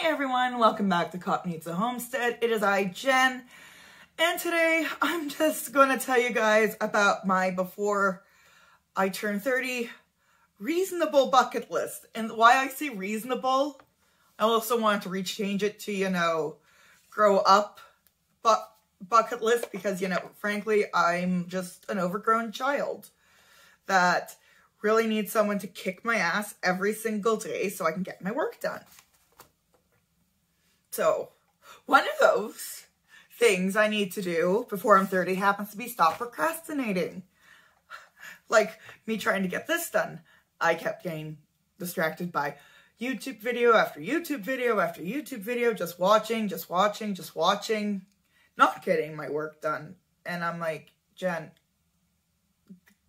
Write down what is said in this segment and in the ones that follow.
Hey everyone, welcome back to Gopnitsa Homestead. It is I, Jen, and today I'm just going to tell you guys about my before I turn 30 reasonable bucket list. And why I say reasonable, I also want to rechange it to, you know, grow up bu bucket list because, you know, frankly, I'm just an overgrown child that really needs someone to kick my ass every single day so I can get my work done. So, one of those things I need to do before I'm 30 happens to be stop procrastinating. Like me trying to get this done. I kept getting distracted by YouTube video after YouTube video after YouTube video, just watching, just watching, just watching, not getting my work done. And I'm like, Jen,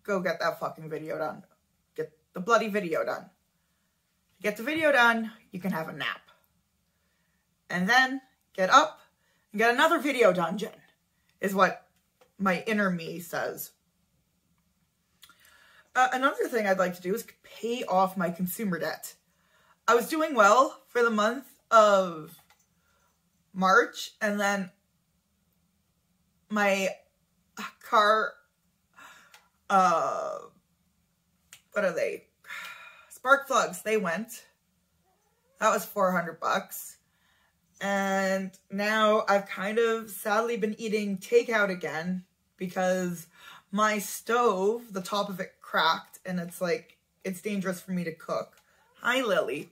go get that fucking video done. Get the bloody video done. Get the video done, you can have a nap and then get up and get another video dungeon is what my inner me says. Uh, another thing I'd like to do is pay off my consumer debt. I was doing well for the month of March and then my car, uh, what are they? Spark plugs, they went. That was 400 bucks. And now I've kind of sadly been eating takeout again because my stove, the top of it cracked and it's like, it's dangerous for me to cook. Hi, Lily.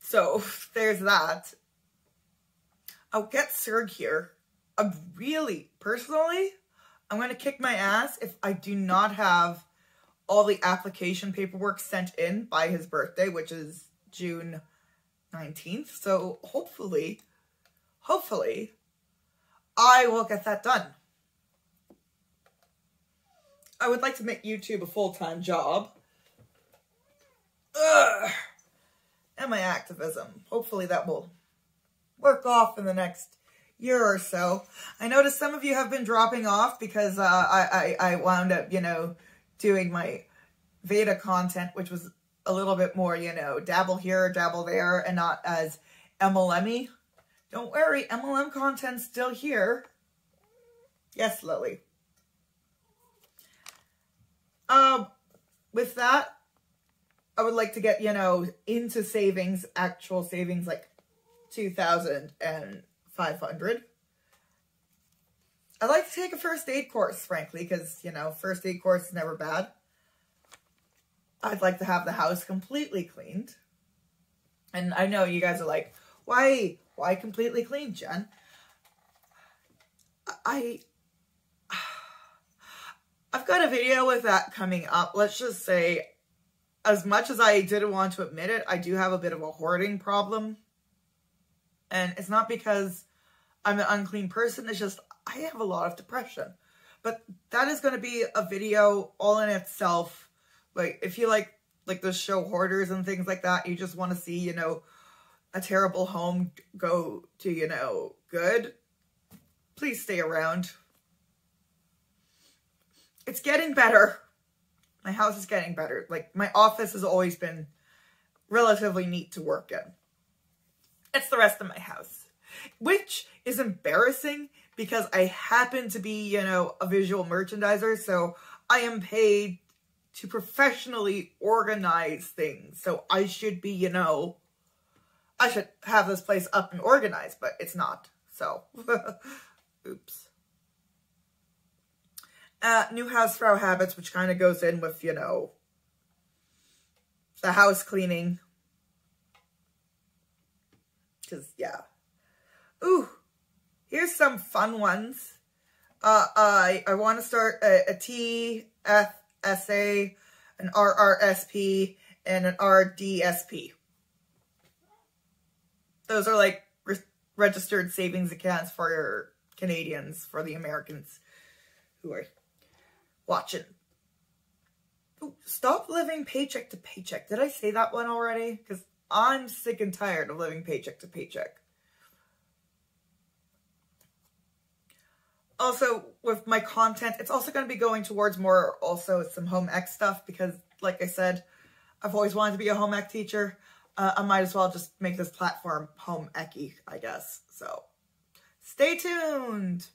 So there's that. I'll get Serg here. I'm really, personally, I'm going to kick my ass if I do not have all the application paperwork sent in by his birthday, which is June 19th. So hopefully, hopefully, I will get that done. I would like to make YouTube a full-time job. Ugh. And my activism. Hopefully that will work off in the next year or so. I noticed some of you have been dropping off because uh, I, I, I wound up, you know, doing my Veda content, which was a little bit more, you know, dabble here, dabble there, and not as MLM-y. Don't worry, MLM content's still here. Yes, Lily. Um, with that, I would like to get, you know, into savings, actual savings, like 2,500. I'd like to take a first aid course, frankly, because, you know, first aid course is never bad. I'd like to have the house completely cleaned. And I know you guys are like, why, why completely clean, Jen? I, I've got a video with that coming up. Let's just say, as much as I didn't want to admit it, I do have a bit of a hoarding problem. And it's not because I'm an unclean person. It's just, I have a lot of depression. But that is going to be a video all in itself like, if you like, like the show Hoarders and things like that, you just want to see, you know, a terrible home go to, you know, good, please stay around. It's getting better. My house is getting better. Like, my office has always been relatively neat to work in. It's the rest of my house, which is embarrassing because I happen to be, you know, a visual merchandiser. So I am paid to professionally organize things. So I should be, you know, I should have this place up and organized, but it's not. So, oops. Uh, new hausfrau habits, which kind of goes in with, you know, the house cleaning. Because, yeah. Ooh, here's some fun ones. Uh, I, I want to start a, a TF SA, an RRSP, and an RDSP. Those are like re registered savings accounts for your Canadians, for the Americans who are watching. Ooh, stop living paycheck to paycheck. Did I say that one already? Because I'm sick and tired of living paycheck to paycheck. Also with my content, it's also going to be going towards more also some home ec stuff because like I said, I've always wanted to be a home ec teacher. uh, I might as well just make this platform home ecky, I guess. So stay tuned.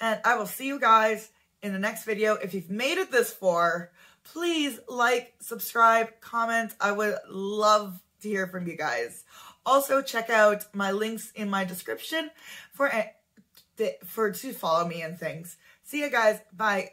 And I will see you guys in the next video. If you've made it this far, please like, subscribe, comment. I would love to hear from you guys. Also, check out my links in my description for, for to follow me and things. See you guys. Bye.